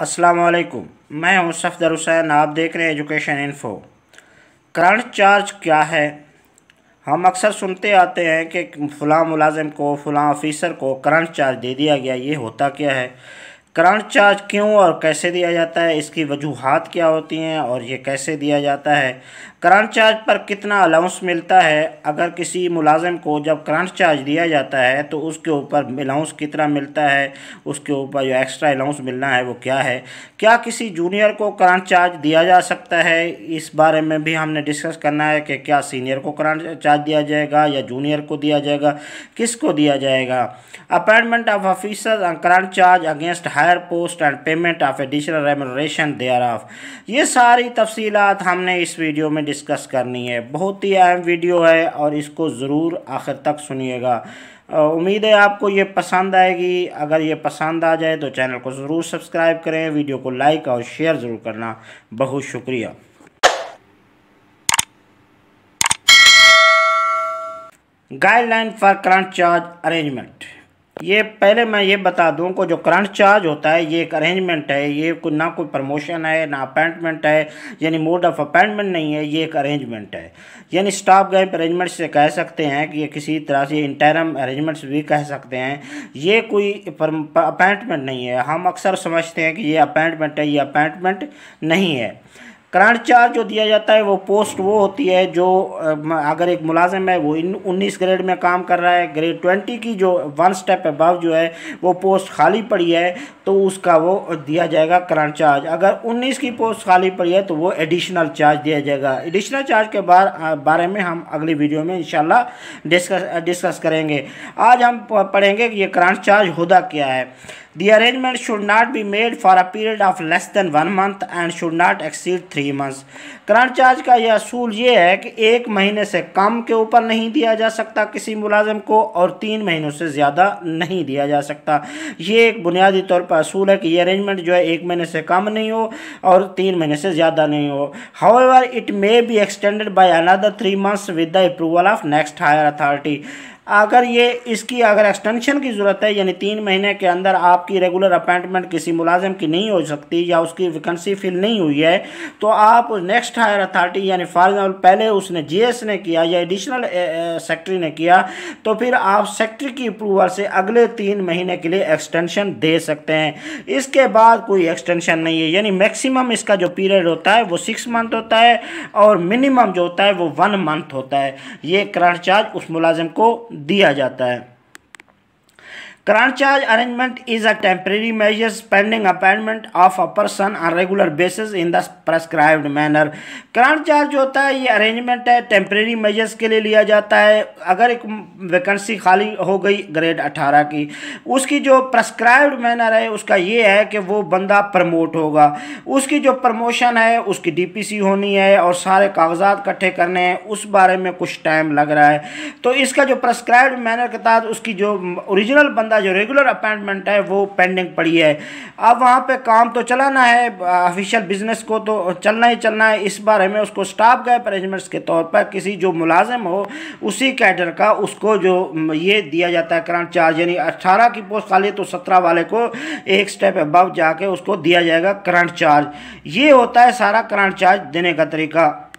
अस्सलाम वालेकुम मैं हूँ सफदर हुसैन, आप देख रहे हैं एजुकेशन इन्फो। करंट चार्ज क्या है? हम अक्सर सुनते आते हैं कि फ़लाँ मुलाजिम को, फ़लाँ ऑफिसर को करंट चार्ज दे दिया गया, ये होता क्या है? करंट चार्ज क्यों और कैसे दिया जाता है? इसकी वजूहत क्या होती हैं और ये कैसे दिया जाता है? करंट चार्ज पर कितना अलाउंस मिलता है? अगर किसी मुलाजिम को जब करंट चार्ज दिया जाता है तो उसके ऊपर अलाउंस कितना मिलता है? उसके ऊपर जो एक्स्ट्रा अलाउंस मिलना है, वो क्या है? क्या किसी जूनियर को करंट चार्ज दिया जा सकता है? इस बारे में भी हमने डिस्कस करना है कि क्या सीनियर को करंट चार्ज दिया जाएगा या जूनियर को दिया जाएगा? किसको दिया जाएगा? Appointment of officer current charge against higher post and payment of additional remuneration thereof ये सारी तफसीलात हमने इस वीडियो में डिस्कस करनी है। बहुत ही अहम वीडियो है और इसको ज़रूर आखिर तक सुनिएगा। उम्मीद है आपको ये पसंद आएगी। अगर ये पसंद आ जाए तो चैनल को ज़रूर सब्सक्राइब करें, वीडियो को लाइक और शेयर ज़रूर करना। बहुत शुक्रिया। Guideline for current charge arrangement ये पहले मैं ये बता दूँ को जो करंट चार्ज होता है, ये एक अरेंजमेंट है, ये कोई ना कोई प्रमोशन है, ना अपॉइंटमेंट है, यानी मोड ऑफ़ अपॉइंटमेंट नहीं है, ये एक अरेंजमेंट है। यानी स्टाफ गैप अरेंजमेंट से कह सकते हैं कि ये किसी तरह से इंटरम अरेंजमेंट्स भी कह सकते हैं। ये कोई अपॉइंटमेंट नहीं है। हम अक्सर समझते हैं कि ये अपॉइंटमेंट है, ये अपॉइंटमेंट नहीं है। करंट चार्ज जो दिया जाता है, वो पोस्ट वो होती है जो अगर एक मुलाजिम है, वो इन उन्नीस ग्रेड में काम कर रहा है ग्रेड ट्वेंटी की जो वन स्टेप अबव जो है, वो पोस्ट खाली पड़ी है तो उसका वो दिया जाएगा करंट चार्ज। अगर उन्नीस की पोस्ट खाली पड़ी है तो वो एडिशनल चार्ज दिया जाएगा। एडिशनल चार्ज के बार बारे में हम अगली वीडियो में इंशाल्लाह डिस्कस डिस्कस करेंगे। आज हम पढ़ेंगे कि ये करंट चार्ज होता क्या है। The arrangement should not be made for a period of less than one month and should not exceed three months. Current charge का यह असूल ये है कि एक महीने से कम के ऊपर नहीं दिया जा सकता किसी मुलाजिम को और तीन महीनों से ज़्यादा नहीं दिया जा सकता। ये एक बुनियादी तौर पर असूल है कि ये अरेंजमेंट जो है एक महीने से कम नहीं हो और तीन महीने से ज़्यादा नहीं हो। However it may be extended by another three months with the approval of next higher authority अगर ये इसकी अगर एक्सटेंशन की ज़रूरत है, यानी तीन महीने के अंदर आपकी रेगुलर अपॉइंटमेंट किसी मुलाजिम की नहीं हो सकती या उसकी वैकेंसी फिल नहीं हुई है तो आप नेक्स्ट हायर अथॉरिटी यानी फॉर एग्ज़ाम्पल पहले उसने जीएस ने किया या एडिशनल सेक्रेटरी ने किया तो फिर आप सेक्रेटरी की अप्रूवल से अगले तीन महीने के लिए एक्सटेंशन दे सकते हैं। इसके बाद कोई एक्सटेंशन नहीं है, यानी मैक्सिमम इसका जो पीरियड होता है वो सिक्स मंथ होता है और मिनिमम जो होता है वो वन मंथ होता है। ये करंट चार्ज उस मुलाजिम को दिया जाता है। Current charge arrangement is a temporary measure pending appointment of a person on regular basis in the prescribed manner. Charge जो होता है, ये अरेंजमेंट है टेम्प्रेरी मेजर्स के लिए लिया जाता है। अगर एक वैकेंसी खाली हो गई ग्रेड 18 की, उसकी जो प्रेस्क्राइब्ड मैनर है, उसका ये है कि वो बंदा प्रमोट होगा। उसकी जो प्रमोशन है, उसकी डीपीसी होनी है और सारे कागजात इकट्ठे करने हैं, उस बारे में कुछ टाइम लग रहा है। तो इसका जो प्रेस्क्राइब्ड मैनर के तहत उसकी जो ओरिजिनल बंदा जो रेगुलर अपॉइंटमेंट है, वो पेंडिंग पड़ी है। अब वहाँ पे काम तो चलाना है ऑफिशियल बिज़नेस को तो चलना ही चलना है। इस बारे में उसको स्टाफ गैप अरेंजमेंट्स के तौर पर किसी जो मुलाजिम हो, उसी कैडर का उसको जो ये दिया जाता है करंट चार्ज यानी अट्ठारह की पोस्ट खाली तो सत्रह वाले को एक स्टेप अबव जाके उसको दिया जाएगा करंट चार्ज ये होता है सारा करंट चार्ज देने का तरीका।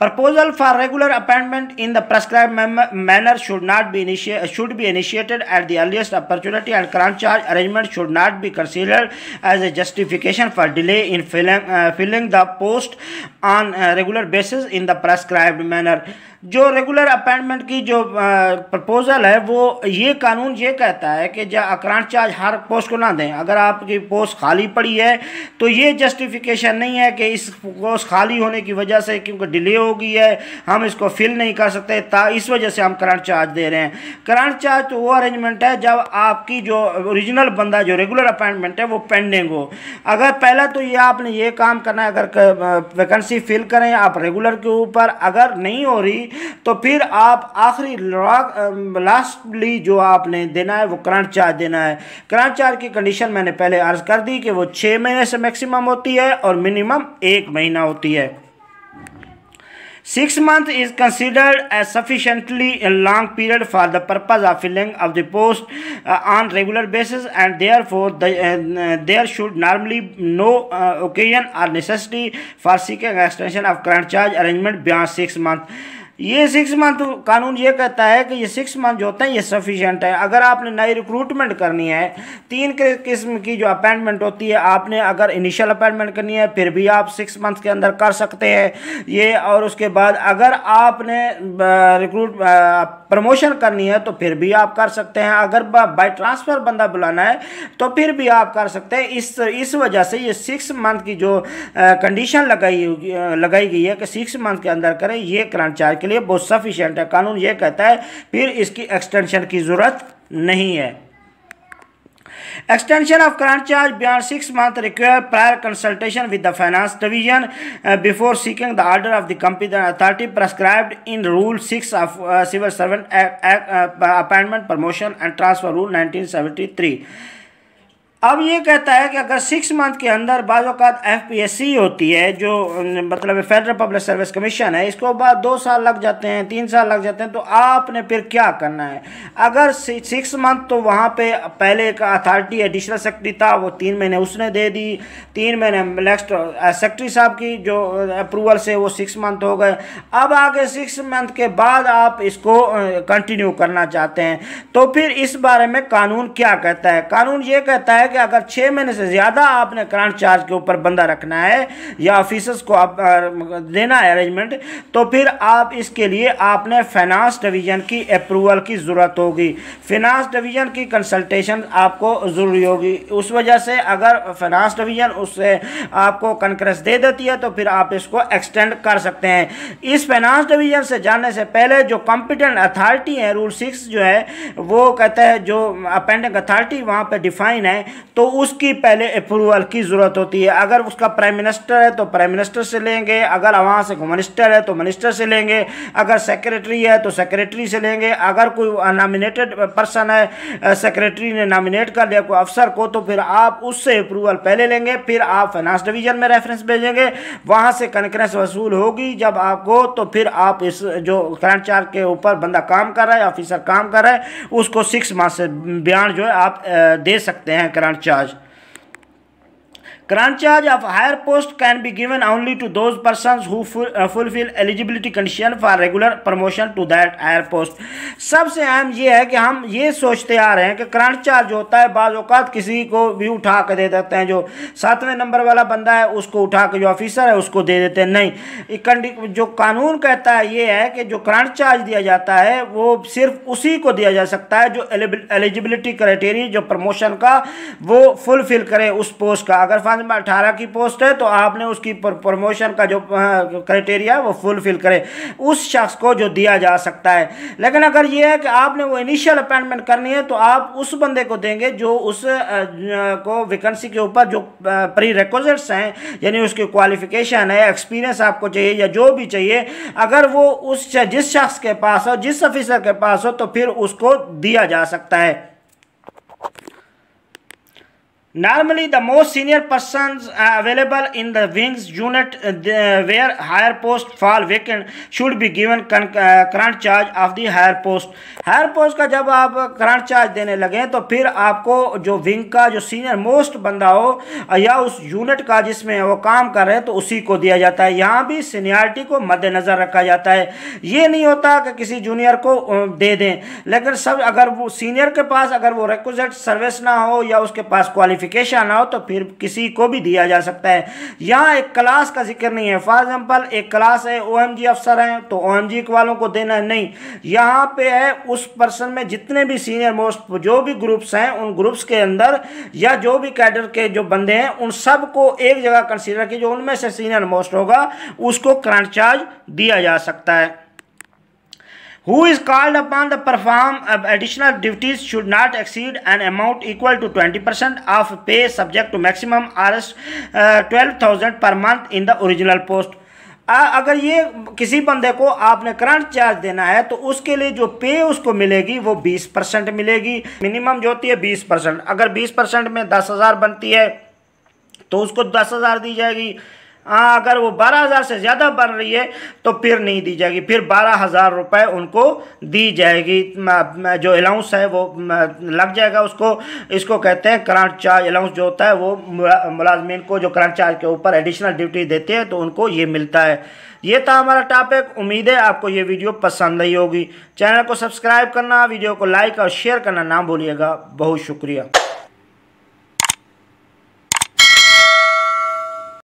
Proposal for regular appointment in the prescribed manner should not be initiated should be initiated at the earliest opportunity and current charge arrangement should not be considered as a justification for delay in filling, uh, filling the post on a regular basis in the prescribed manner. जो regular appointment की जो proposal है वो ये कानून ये कहता है कि जब अक्रांत चार्ज हर पोस्ट को ना दें अगर आपकी पोस्ट खाली पड़ी है तो ये जस्टिफिकेशन नहीं है कि इस पोस्ट खाली होने की वजह से क्योंकि डिले हो गई है। हम इसको फिल नहीं कर सकते, ता इस वजह से हम करंट चार्ज दे रहे हैं। करंट चार्ज तो वो अरेंजमेंट है जब आपकी जो ओरिजिनल बंदा, जो रेगुलर अपॉइंटमेंट है, वो पेंडिंग हो। अगर पहला तो ये आपने ये काम करना है, अगर वैकेंसी फिल करें आप रेगुलर के ऊपर, अगर नहीं हो रही तो फिर आप आखिरी लास्टली जो आपने देना है, वो करंट चार्ज देना है। करंट चार्ज की कंडीशन मैंने पहले अर्ज़ कर दी कि वो छः महीने से मैक्सिमम होती है और मिनिमम एक महीना होती है। Six months is considered a sufficiently long period for the purpose of filling of the post uh, on regular basis and therefore the, uh, there should normally no uh, occasion or necessity for seeking extension of current charge arrangement beyond six months. ये six month कानून ये कहता है कि ये six month जो होते हैं, ये सफिशेंट है। अगर आपने नई रिक्रूटमेंट करनी है, तीन किस्म की जो अपॉइंटमेंट होती है, आपने अगर इनिशियल अपॉइंटमेंट करनी है, फिर भी आप सिक्स मंथ के अंदर कर सकते हैं। ये और उसके बाद अगर आपने रिक्रूट प्रमोशन करनी है तो फिर भी आप कर सकते हैं। अगर बाई ट्रांसफ़र बंदा बुलाना है तो फिर भी आप कर सकते हैं। इस इस वजह से ये सिक्स मंथ की जो कंडीशन लगाई लगाई गई है कि सिक्स मंथ के अंदर करें, ये करंट चार्ज के लिए बहुत सफिशेंट है। कानून ये कहता है, फिर इसकी एक्सटेंशन की ज़रूरत नहीं है। Extension of current charge beyond six months require prior consultation with the finance division uh, before seeking the order of the competent authority prescribed in Rule 6 of uh, Civil Servant Act, Act uh, Appointment, Promotion and Transfer Rule 1973. अब ये कहता है कि अगर six month के अंदर बाज़ात F P S C होती है, जो मतलब फेडरल पब्लिक सर्विस कमीशन है, इसको बाद दो साल लग जाते हैं, तीन साल लग जाते हैं तो आपने फिर क्या करना है? अगर सिक्स मंथ तो वहाँ पे पहले एक अथॉरिटी एडिशनल सेक्रेटरी था, वो तीन महीने उसने दे दी, तीन महीने नेक्स्ट सेक्रेटरी साहब की जो अप्रूवल से वो सिक्स मंथ हो गए। अब आगे सिक्स मंथ के बाद आप इसको कंटिन्यू करना चाहते हैं। तो फिर इस बारे में कानून क्या कहता है? कानून ये कहता है कि अगर छः महीने से ज़्यादा आपने करंट चार्ज के ऊपर बंदा रखना है या ऑफिसर्स को आप देना है अरेंजमेंट तो फिर आप इसके लिए आपने फाइनेंस डिवीज़न की अप्रूवल की ज़रूरत होगी। फाइनेंस डिवीज़न की कंसल्टेशन आपको ज़रूरी होगी। उस वजह से अगर फाइनेंस डिवीज़न उससे आपको कनक्रेस दे देती है तो फिर आप इसको एक्सटेंड कर सकते हैं। इस फाइनेंस डिवीज़न से जाने से पहले जो कॉम्पिटेंट अथॉरिटी है रूल सिक्स जो है, वो कहता है जो अपेंडिंग अथॉरिटी वहाँ पर डिफाइन है तो उसकी पहले अप्रूवल की ज़रूरत होती है। अगर उसका प्राइम मिनिस्टर है तो प्राइम मिनिस्टर से लेंगे। अगर वहाँ से मिनिस्टर है तो मिनिस्टर से लेंगे। अगर सेक्रेटरी है तो सेक्रेटरी से लेंगे। अगर कोई नॉमिनेटेड पर्सन है सेक्रेटरी ने नॉमिनेट कर लिया कोई अफसर को तो फिर आप उससे अप्रूवल पहले लेंगे। फिर आप फाइनेंस डिवीज़न में रेफरेंस भेजेंगे। वहाँ से कनक्रेंस वसूल होगी जब आपको तो फिर आप इस जो करंट चार्ज के ऊपर बंदा काम कर रहा है ऑफिसर काम कर रहा है, उसको सिक्स माह से बयान जो है आप दे सकते हैं। Current charge Grant charge of higher post can be given only to those persons who uh, fulfill eligibility condition for regular promotion to that higher post. सबसे अहम ये है कि हम ये सोचते आ रहे हैं कि करंट चार्ज होता है बाज़ अवत किसी को भी उठा कर दे देते हैं। जो सातवें नंबर वाला बंदा है उसको उठा कर जो ऑफिसर है उसको दे देते हैं। नहीं जो कानून कहता है ये है कि जो करंट चार्ज दिया जाता है वो सिर्फ़ उसी को दिया जा सकता है जो एलिजिबिलिटी क्राइटेरिया जो प्रमोशन का वो फुलफिल करे उस पोस्ट का। अगर पाँच में अठारह की पोस्ट है तो आपने उसकी प्रमोशन का जो क्राइटेरिया वो फुलफिल करे। उस शख्स को जो दिया जा सकता है। लेकिन अगर ये है कि आपने वो इनिशियल अपॉइंटमेंट करनी है तो आप उस बंदे को देंगे जो उस को वैकेंसी के ऊपर जो प्री रिक्वेजिट्स हैं, यानी उसकी क्वालिफिकेशन है एक्सपीरियंस आपको चाहिए या जो भी चाहिए, अगर वो उस, जिस शख्स के पास हो, जिस ऑफिसर के पास हो तो फिर उसको दिया जा सकता है। Normally, the most senior persons uh, available in the wings unit uh, where higher post fall vacant should be given uh, current charge of the higher post. Higher post का जब आप करंट चार्ज देने लगे तो फिर आपको जो wing का जो सीनियर मोस्ट बंदा हो या उस यूनिट का जिसमें वो काम कर रहे हैं तो उसी को दिया जाता है। यहाँ भी सीनियरिटी को मद्देनज़र रखा जाता है। ये नहीं होता कि किसी जूनियर को दे दें। लेकिन सब अगर वो सीनियर के पास अगर वो रिक्वेजिट सर्विस ना हो या उसके पास क्वालिफिक क्वालिफिकेशन हो तो फिर किसी को भी दिया जा सकता है। यहाँ एक क्लास का ज़िक्र नहीं है। फॉर एग्ज़ाम्पल एक क्लास है ओएमजी अफसर हैं तो ओएमजी वालों को देना है नहीं। यहाँ पे है, उस पर्सन में जितने भी सीनियर मोस्ट जो भी ग्रुप्स हैं, उन ग्रुप्स के अंदर या जो भी कैडर के जो बंदे हैं, उन सबको एक जगह कंसिडर की जो उनमें से सीनियर मोस्ट होगा, उसको करंट चार्ज दिया जा सकता है। Who is called upon to perform additional duties should not exceed an amount equal to 20% of pay subject to maximum Rs uh, 12,000 per month in the original post. आ, अगर ये किसी बंदे को आपने करंट चार्ज देना है तो उसके लिए जो पे उसको मिलेगी वो 20 परसेंट मिलेगी मिनिमम जो होती है 20 परसेंट अगर 20 परसेंट में दस हज़ार बनती है तो उसको दस हज़ार दी जाएगी हाँ अगर वो बारह हज़ार से ज़्यादा बन रही है तो फिर नहीं दी जाएगी। फिर बारह हज़ार रुपये उनको दी जाएगी। जो अलाउंस है वो लग जाएगा उसको। इसको कहते हैं करंट चार्ज अलाउंस जो होता है वो मुलाजमीन को जो करंट चार्ज के ऊपर एडिशनल ड्यूटी देते हैं तो उनको ये मिलता है। ये था हमारा टॉपिक उम्मीद है आपको ये वीडियो पसंद आई होगी। चैनल को सब्सक्राइब करना वीडियो को लाइक और शेयर करना ना भूलिएगा। बहुत शुक्रिया।